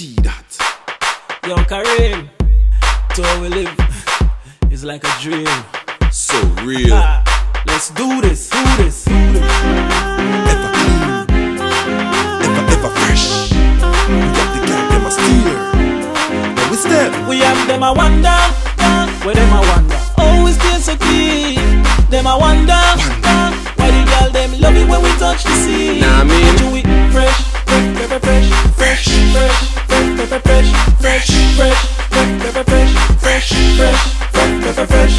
see that. Yo, Kareem, to how we live is like a dream. So real. Ah, let's do this, do this, do this. Ever clean. Ever, ever fresh. We got the girl, them a steer. Now we step. We have them a wonder, where them a wonder. Always feel so clean. Them a wonder, why the girl them love it when we touch the sea. Nah, I mean- do it fresh, fresh, fresh, fresh, fresh, fresh, fresh, fresh, fresh, fresh, fresh, fresh, fresh,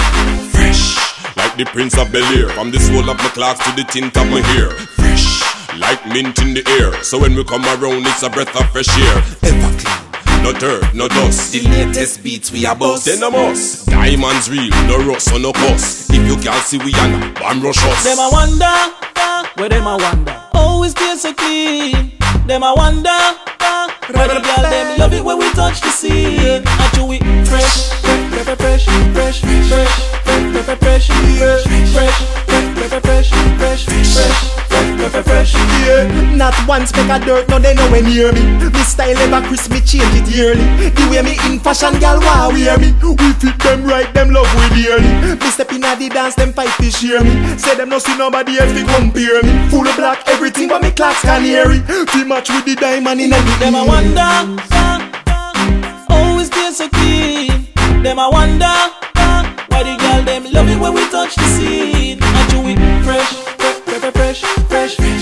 fresh. Like the Prince of Bel Air, from the sole of my Clarks to the tint of my hair. Fresh, like mint in the air. So when we come around, it's a breath of fresh air. Ever clean no dirt, no dust. The latest beats we a boss. Then a must. Diamonds real, no rust or no cost. If you can't see we are not, bomb rush us. Them a wonder, where them a wonder. Always oh, feel so clean. Them a wonder why the girl them love it when we touch the sea. I do it fresh, fresh, fresh, fresh, fresh, fresh, fresh, fresh, fresh, fresh, fresh, fresh, fresh, fresh, fresh, fresh, fresh. Yeah, not one speck of dirt, no they nowhere near me. Me style ever crisp, me change it yearly. The way me in fashion, gal why wear me? Me step in the dance, them fight to share me. Say them no see nobody else to compare me. Full of black, everything but me clocks can hear it. Fi match with the diamond in the Them a wonder, always feel so clean. Them a wonder, why the girl them love it when we touch the sea. I do it fresh, fresh, fresh, fresh, fresh,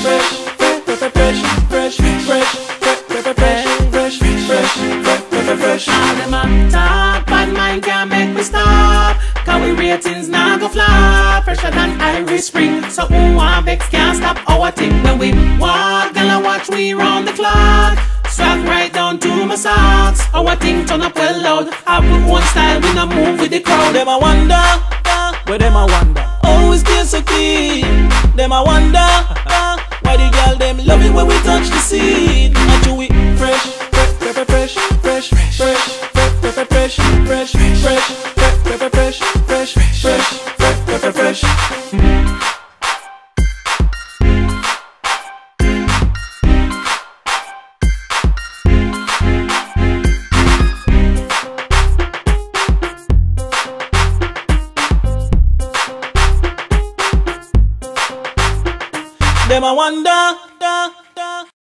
fresh, fresh, fresh, fresh, fresh, fresh, fresh, fresh, fresh, fresh, fresh. Fresh. All them a talk, bad mind can't make me stop. Irish Spring. So want vex can't stop our thing when we walk. Gonna watch we round the clock. Swag right down to my socks. Our thing turn up well loud. I we one style, when I move with the crowd. Them a wonder, where them a wonder. Oh, Always feel so clean. Them a wonder, why the girl them love it when we touch the scene. fresh. Them wonder, da,